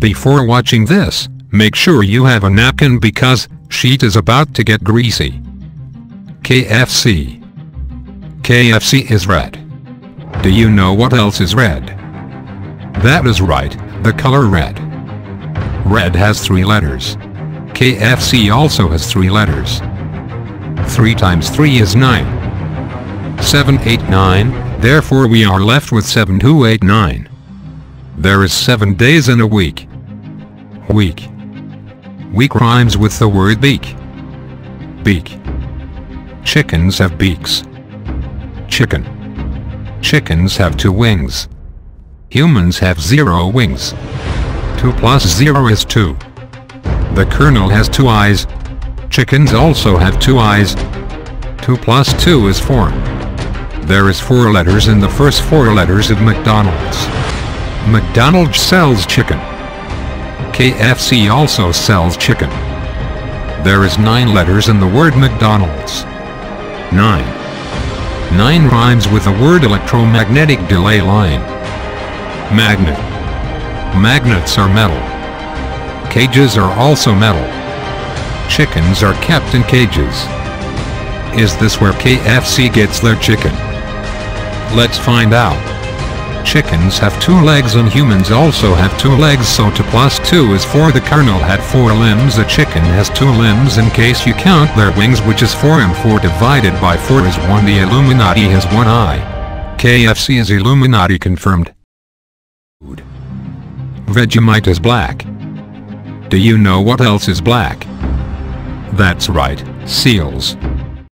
Before watching this, make sure you have a napkin because sheet is about to get greasy. KFC. KFC is red. Do you know what else is red? That is right, the color red. Red has three letters. KFC also has three letters. 3 times 3 is 9. 7, 8, 9, therefore we are left with 7, 2, 8, 9. There is 7 days in a week. Week. Week rhymes with the word beak. Beak. Chickens have beaks. Chicken. Chickens have two wings. Humans have zero wings. 2 plus 0 is 2. The colonel has two eyes. Chickens also have two eyes. 2 plus 2 is 4. There is 4 letters in the first 4 letters of McDonald's. McDonald's sells chicken. KFC also sells chicken. There is 9 letters in the word McDonald's. 9. 9 rhymes with the word electromagnetic delay line. Magnet. Magnets are metal. Cages are also metal. Chickens are kept in cages. Is this where KFC gets their chicken? Let's find out. Chickens have two legs and humans also have two legs so 2 plus 2 is 4 the colonel had 4 limbs a chicken has 2 limbs in case you count their wings which is 4 and 4 divided by 4 is 1 the Illuminati has 1 eye. KFC is Illuminati confirmed. Vegemite is black. Do you know what else is black? That's right, seals.